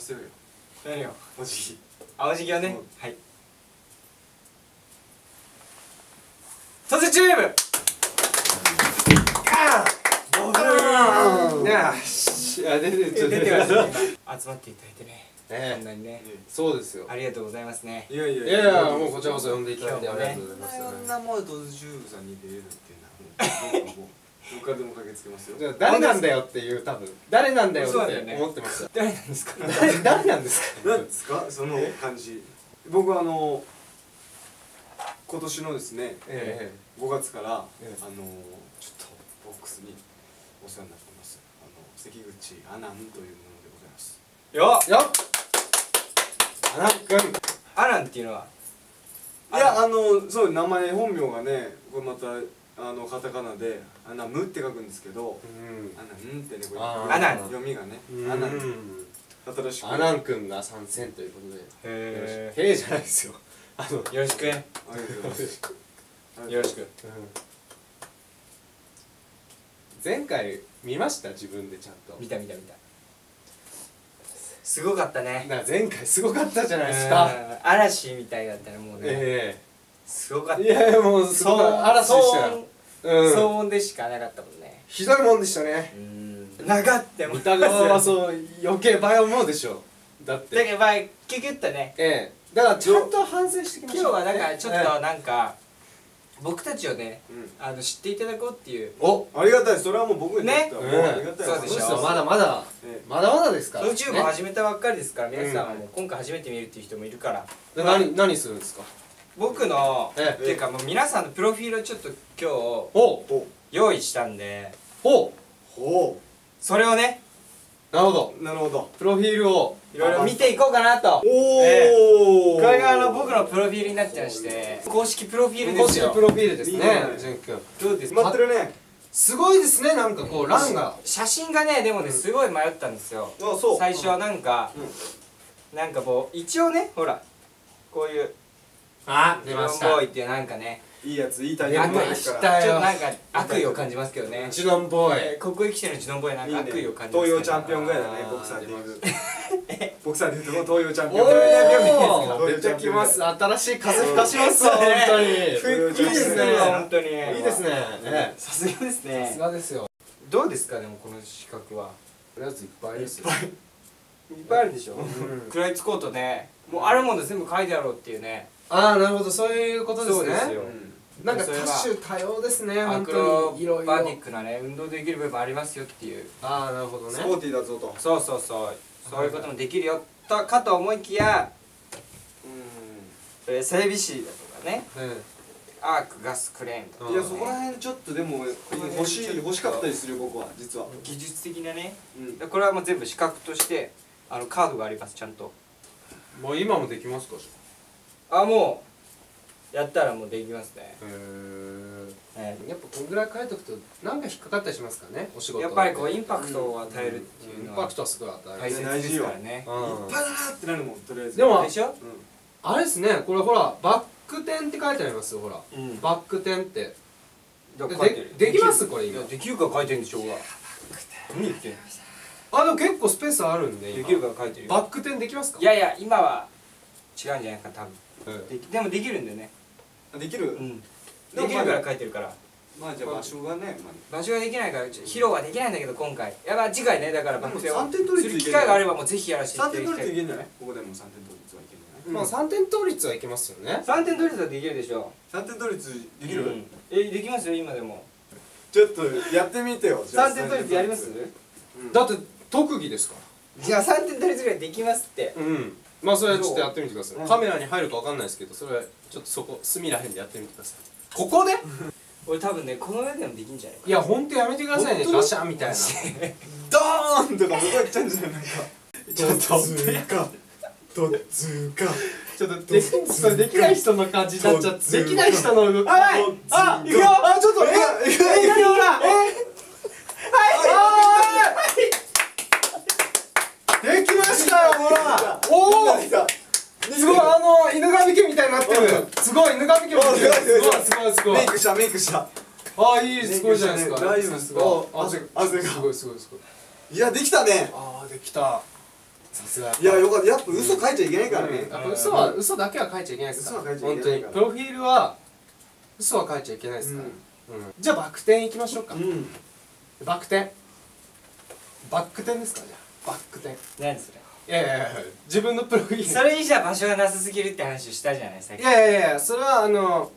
わせようよ。何よおじぎ青じきをね、うん。はい。突然チーム！ねえし。あ出てちょっと。出てます集まっていただいてね。ね。こんなにね。そうですよ。ありがとうございますね。いやいやいや。いやもうこちらこそ呼んでいただいてありがとうございます。こんなもうドズジューさんに出れるっていうのはもう僕はでも駆けつけますよ。誰なんだよっていう多分。誰なんだよって思ってます。よ誰なんですか？誰誰なんですか？なんですか？その感じ。僕はあの今年のですねえ5月から、ええ。あのちょっとボックスにお世話になってます。あの関口アナンというものでございます。よえよっ！アナ君アランっていうのは？いやあのそう名前本名がねこれまたあのカタカナで「アナム」って書くんですけどうん「アナン」ってねこれ。アナン読みがね「うん。アナン」新しく。アナン君が参戦ということで。へへえじゃないですよ。あのえよろしくよありがとうございます。ろしく前回見ました自分でちゃんと。見た見た見た。すごかったね。な前回すごかったじゃないですか。うん。嵐みたいだったねもうね。えすごかった。えいやもうすごい嵐でしたようん。騒音でしかなかったもんね。ひどいもんでしたね。うん。長って思見た側はそう。余計倍思うでしょ。だって。だけどまあキュキュッとね。ええ。だからちゃんと反省してきま今日はなんかちょっえとなんか僕たちをねうん。あの知っていただこうっていう。おありがたいそれはもう僕にとってはもうねありがたいそうでしょ。まだまだ。えまだまだですから。YouTube ね。始めたばっかりですから皆さんはうん。もう今回初めて見るっていう人もいるから。で何何するんですか？僕のえっていうかもう皆さんのプロフィールをちょっと今日用意したんで。おう。ほそれをねなるほど。うなるほど。プロフィールをいろいろ見ていこうかなと。おえおこれがあの僕のプロフィールになっちゃいまして公式プロフィールで公すよ。式プロフィールですねいいね淳君。どうです？か決まってるね。すごいですねなんかこう欄が。写真がねでもねすごい迷ったんですよ。あそう。最初はなんかなんかこう一応ねほらこういうあジョンボーイっていうなんかね。いいやついいタイ出ミングですから。っとなんか悪意を感じますけどね。ジュノンボーイえーここへ来てのジュノンボーイなんか悪意を感じますけど東洋チャンピオンぐらいだねボクサーでいう。ボクサーでい うと東洋チャンピおオンぐらいお出てきます。新しい風吹かしますわう。ん本当に。いいですね。本当に。いいですね。ね。さすがですさすねがですよ。どうですかでもこの資格は。とりあえずいっぱいですよいっぱいあるでしょ。うん。クライツコートねもうあるもの全部書いてあろうっていうね。ああなるほど。そういうことですね。そうですよ。なんか多種多様ですね。ア本クロ当にいろいろバティックなね運動できる部分ありますよっていう。ああなるほどね。スポーティーだぞと。そうそうそう。そういうこともできるよとかと思いきや、えー整備士だとかね。うん。アークガスクレーンとか、いやそこら辺ちょっとでも欲しい欲しかったりするよ僕は実は。技術的なね。うん。でこれはもう全部資格としてあのカードがありますちゃんと。もう今もできますか？あもうやったらもうできますね、へええやっぱこんぐらい書いとくとなんか引っかかったりしますからね？お仕事ーやっぱりこうインパクトを与えるっていうのは。インパクトはすごい与える大切ですからね、うん。いっぱいだなってなるもんとりあえず。でもでしょ、うあれですねこれほらバック転って書いてありますよほら。うん、バック転って。ででできます？これ今。いやできるから書いてるんでしょうが。何言ってんの？あでも結構スペースあるんで今。できるから書いてるよ。バック転できますか？いやいや今は違うんじゃないか多分。うんできでもできるんだよね。んできる？うん。できるから書いてるから。まあじゃあ場所がねま場所ができないから披露はできないんだけど今回。やばい次回ねだからバック転をでも三点取りする機会があればもうぜひやらせていあただ3点取りっていきたいけんじゃない？ここでも3点取りはいけんじゃない？うんまあ3点倒立はいけますよね。3点取りはできるでしょ3点取りできる、うん。えできますよ今でも。ちょっとやってみてよ。じゃあ3点取りやります？うん。だって特技ですか？じゃあ3点取りぐらいできますって。らうん。まあそれはちょっとやってみてくださうん。いカメラに入るかわかんないですけどそれはちょっとそこ隅らへんでやってみてください。ここで？俺多分ねこの上でもできんじゃないいやほんとやめてくださいね。本当ガシャンみたいな。ドーンとか向こう行っちゃうんじゃないか。ちょっとつーか。とっつーか。ちょっとでそれできない人の感じになっちゃって。できない人の動き。あはい。あ行くよ。あちょっとえええ何ほら。えはいできましたよほらおおすごいあの犬神家みたいになってるすごい犬神家みたいすごいすごいすごいメイクしたメイクしたあいいすごいじゃないですか大丈夫すごい汗汗がすごいすごいすごいいやできたねああできたさすがいやよかったやっぱ嘘書いちゃいけないからね嘘は嘘だけは書いちゃいけないですから本当にプロフィールは嘘は書いちゃいけないですから、うんじゃあバク転いきましょうか、バク転バック転ですかじゃあバック転何それやいやいや自分のプロフィール。それにじゃ場所がなさすぎるって話をしたじゃないさっき。いやいやいやそれはあの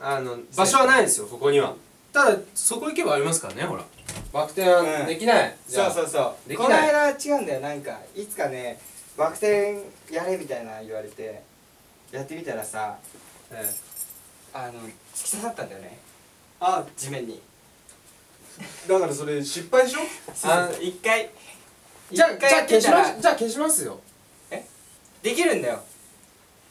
あの場所はないんですよここには。ただそこ行けばありますからねほら。バク転はできない、じゃあ。そうそうそう。できない。この間違うんだよなんかいつかねバク転やれみたいな言われてやってみたらさえあの突き刺さったんだよね。あ。地面に。だからそれ失敗でしょ？あ そうそう。一回。えじゃあ一回じゃあ消しますじゃあ消しますよ。できるんだよ。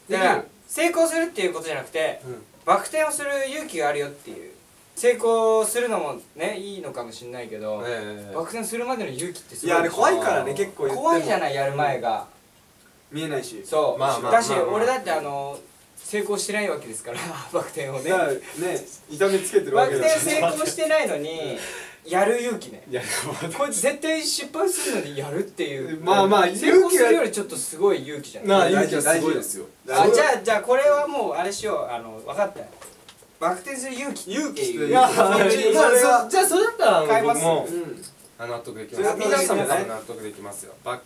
できる。だから成功するっていうことじゃなくてうん。バク転をする勇気があるよっていう。成功するのもねいいのかもしんないけど、ええバク転するまでの勇気ってすいやあれ怖いからね結構言っても。怖いじゃないやる前が、見えないし。そう、まあまあだし、まあ。まあ俺だってあの成功してないわけですから バク転をね。ね痛めつけてるバクわけだ転成功してないのにやる勇気ね。いやこいつ絶対失敗するのにやるっていう。まあまあ成功するよりちょっとすごい勇気じゃん。なあ大事勇気はすごいですよ。あじゃあじゃあこれはもうあれしよう。あの分かった。よバク転する勇気勇気っていやそっちじゃあそれはそじゃあそれだったらあの変えます。僕もうん。あ納得できます。皆さんも納得できますよ。バッ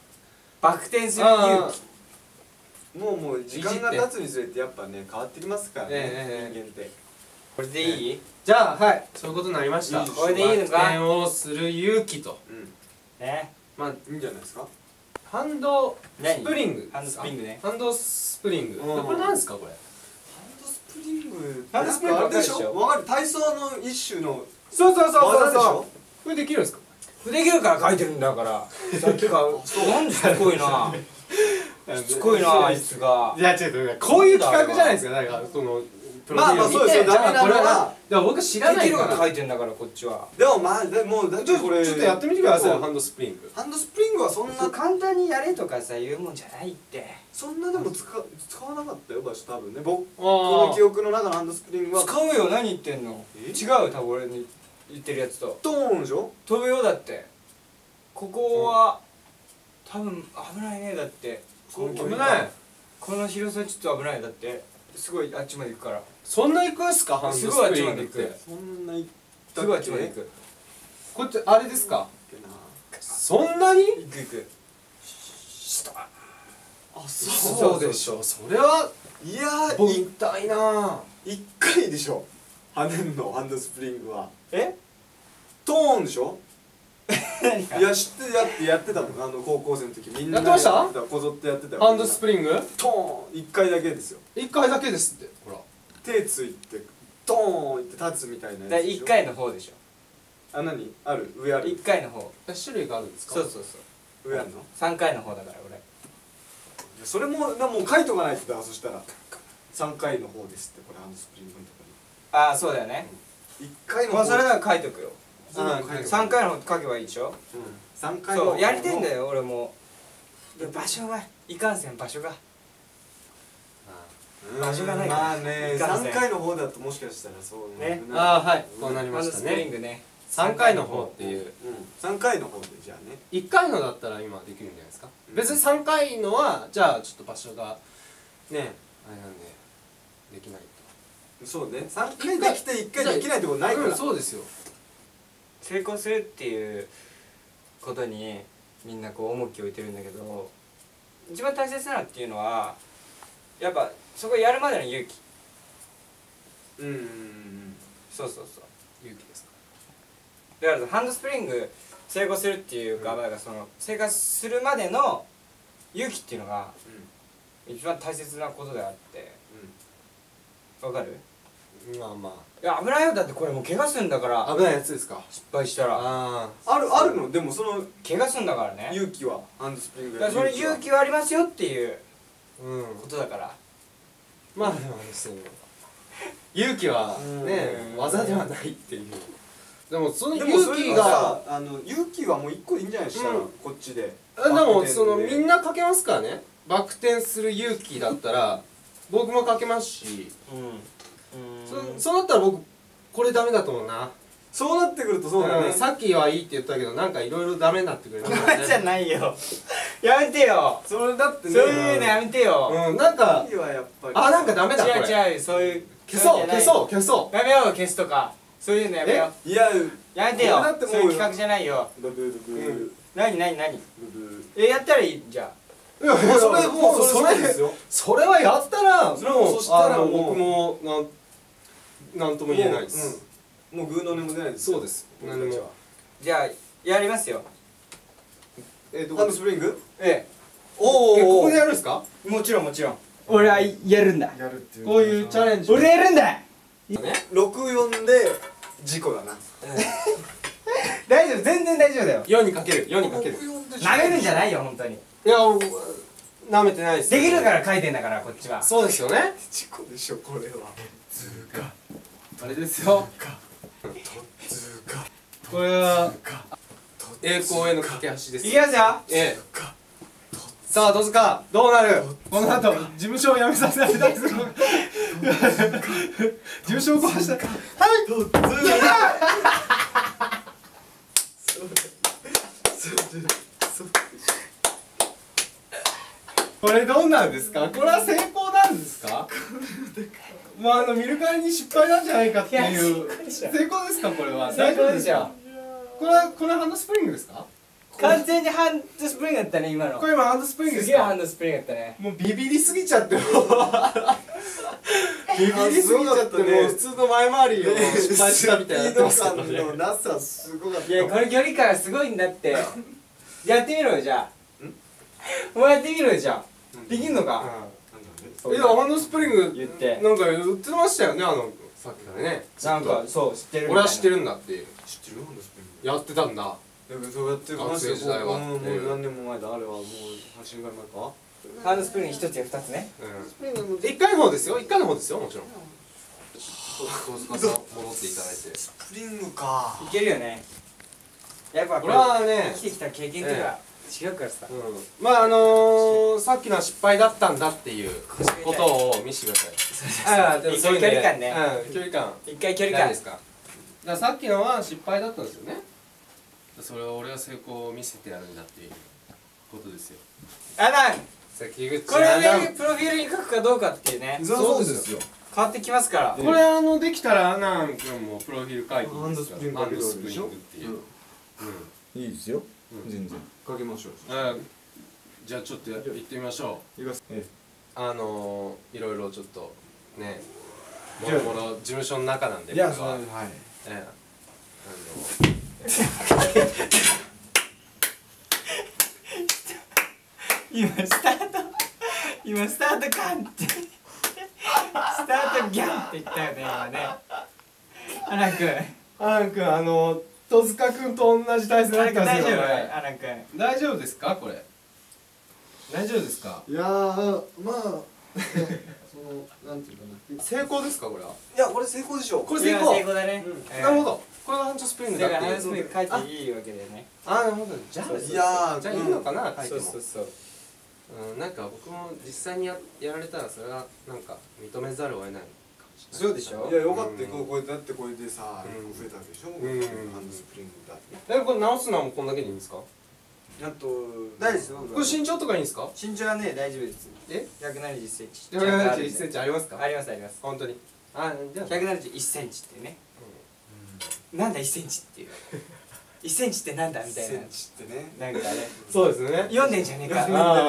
バク転する勇あ気もうもう時間が経つにつれてやっぱね変わってきますからねええ。人間ってこれでいい？じゃあはい。そういうことになりました。これでいいのか？転をする勇気と。うん。ね。まあいいんじゃないですか？ハンド何スプリング。ハンドスプリングね。ハンドスプリング。うん。これなんですかこれ？ハンドスプリングハンドスプリングでしわかるでしょ？ょわかる？体操の一種のそうそう技でしょ？これできるんですか？できるから書いてるんだから。さっきから。なんでしつこいな。しつこいなあいつが。いや違う違う。こういう企画じゃないですか。だからそのプロフィールを見てまあまあそうですよダメなのはこれはだから僕知らないから。書いてんだからこっちは。でもまあでもちょこれちょっとやってみてくださいハンドスプリング。ハンドスプリングはそんな。簡単にやれとかさ言うもんじゃないって。そんなでも使使わなかったよ場所多分ね。僕あの記憶の中のハンドスプリングは。使うよ何言ってんの？え？違う多分俺に言ってるやつと。ドーンでしょ？飛ぶよだって。ここは多分危ないねだって。危ない。この広さちょっと危ないだって。すごいあっちまで行くからそんな行くんすか？ハンドスプリングって。そんな言ったすごいあっちまで行く。これってあれですか？そんなに？行く行く。あそうでしょそれはいやー痛いな一回でしょ跳ねんのハンドスプリングはえトーンでしょいや知ってやってやってたもんあの高校生の時みんなやってましたこぞってやってたよハンドスプリングトーン一回だけですよ一回だけですってほら手ついてドーンって立つみたいなだやつでしょ？1回の方でしょ。あ何？ある？上ある？1回の方。え種類があるんですか？そうそうそう。上あるの？3回の方だから俺。それもなもう書いとかないとだ。そしたら。3回の方ですってこれハンドスプリングのとこああそうだよね。に1回の方。まあそれなら書いとくよ。あ書いとく。3回の方書けばいいでしょ。うん。3回の方そうやりたいんだよ俺も。で場所が。いかんせん場所が。うん場所がないから。まあねいかんせん。3回の方だともしかしたらそうね。なああはい。こうなりましたハンドスプリンねグね。3回の方っていう。うん。3回の方でじゃあね。1回のだったら今できるんじゃないですか？うん。別に3回のはじゃあちょっと場所がねあれなんでできないそうね。3回できて1回できないってことないから。うんそうですよ。成功するっていうことにみんなこう重きを置いてるんだけど一番大切なのっていうのはやっぱそこやるまでの勇気。うんうんうんそうそうそう。勇気ですか。だからハンドスプリング成功するっていうか、うん。なんかその生活するまでの勇気っていうのが一番大切なことであって。わかる？まあまいや危ないよ。だってこれもう怪我すんだから。あ危ないやつですか。失敗したら。ああるあるの？でもその怪我すんだからね。勇気はハンドスプリングそれ勇気は。ありますよっていう。あうんことだから。まあでもそう勇気はねうん。技ではないっていう。でもその勇気が。さあの勇気はもう1個でいいんじゃないしたらうん。こっちで。あでもそのみんなかけますからね。バク転する勇気だったら僕もかけますし。うん。そそうなったら僕これダメだと思うなそうなってくるとそうだね。ん。さっきはいいって言ったけどなんかいろいろダメになってくれるダメ じゃないよ。やめてよ。それだってそうねいうのやめてよ。うん。なんかあなんかダメだこれ。違う違うそういう消そう消うそう消そやめよう消すとか。そういうのやめよいやうやめてよ。そういう企画じゃないよ。ブブブブブ何何何？ブブえやったらいいじゃういやもうそれもうそれそれはやったらもそしたら僕もなんなんとも言えないですもうグーの音も出ないですそうです。何も僕たちは。あじゃあやりますよ。えどハンドスプリング？ええ。こおおこでやるんですか？えもちろんもちろん。俺はやるんだ。やるっていうこういうチャレンジ。俺やるんだ。ね。64で事故だな。大丈夫全然大丈夫だよ。世にかける世にかける。64でな。めるんじゃないよ本当に。いやなめてないですできるから書いてんだからこっちは。そうですよね。事故でしょこれは。あれですよこれは栄光への架け橋です。いきますよ。ええ。さあ戸塚どうなる？この後事務所を辞めさせられたりするの事務所を壊したこれどうなんですか？これは成功なんですか？もうあの見るからに失敗なんじゃないかっていう。成功ですか？これは。成功でしょ大丈夫かこれはこれはハンドスプリングですか？完全にハンドスプリングだったね今の。これ今ハンドスプリングですすげえハンドスプリングだったね。もうビビりすぎちゃってもう。ビビりすぎちゃってもう普通の前回りを失敗したみたいになってますけどねスピード感のなさすごかったいやこれ距離感すごいんだって。やってみろよじゃあ。お前やってみろよじゃあ。できんのか？いやハンドスプリング言って。なんか言ってましたよねあのさっきからね。なんかそう知ってる俺は知ってるるんだって。知ってるハンドスプリングやってたんだ。そうやって学生時代は。うんもう何年も前だ。あれはもう8年ぐらい前か。ハンドスプリング一つや二つね。うん。一回の方ですよ。一回の方ですよもちろん。戸塚さん戻っていただいて。スプリングか。いけるよね。やっぱここれはね生きてきた経験とか違うからさ。うん。まああのー、さっきのは失敗だったんだっていうことを見せてください。ああでもそういう距離感ね。うん距離感。一回距離感。ですか？ださっきのは失敗だったんですよね。それを俺は成功を見せてやるんだっていうことですよ。アナン関口これプロフィールに書くかどうかっていうねそうですよ。変わってきますから。これあのできたらアナン君もプロフィール書いていいですかハンドスプリングハンドスプリングっていう、うん。いいですよ。うん全然。かけましょう。あじゃあちょっとや行ってみましょう。いきます。あのー、いろいろちょっとねもろもろ事務所の中なんでいや僕は。はい。え 今スタート今スタートガンってスタートギャンって言ったよね今ね。アナン君。アラン君あの戸塚君と同じ体勢になってますよ大丈夫これ。アナン君大丈夫ですかこれ？大丈夫ですか？いやーまあそのなんていうかな。成功ですかこれは？いやこれ成功でしょこれ成功。成功だね。うん。うん。なるほど。これがハンドスプリングだからハンドスプリング書いていいわけだよね。あーなるほど。じゃあそういやーじゃあいいのかな、書いてそうもそうそう。うん、なんか僕も実際にややられたらそれはなんか認めざるを得ないそうでしょ？いやよかったよ。うんこれだってこれでさうん。増えたわけでしょ？うん。ハンドスプリングだえこれ直すのはもうこんだけでいいんですか？あと大丈夫ですよこれ身長とかいいんですか？身長はね大丈夫です。え170センチ。171センチありますか？ありますあります。本当に。あじゃあ。171センチってね。なんだ1センチっていう。1センチってなんだみたいな。センチってね。なんかね。そうですね。読んでんじゃねえか。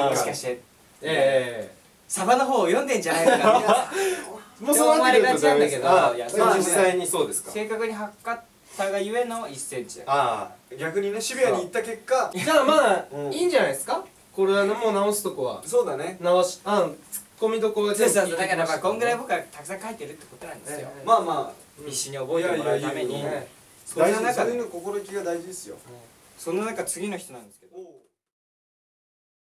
もしかして。えサバの方を読んでんじゃないかなえ もうそうなってくるとダメですって思われがちなんだけど。いやああね。際にそうですか。正確に測ったがゆえの1センチだからあ逆にねシビアに行った結果。あ じゃあまあうん。いいんじゃないですか？これはもう直すとこは。そうだね。直しあツッコミどころはそうそう全部聞いてだからまあこんぐらいも僕はたくさん書いてるってことなんですよ。ええ。まあま必死に覚えてもらうために。いやいやいやねそんな大事そういう中での心意気が大事ですよ。その中次の人なんですけど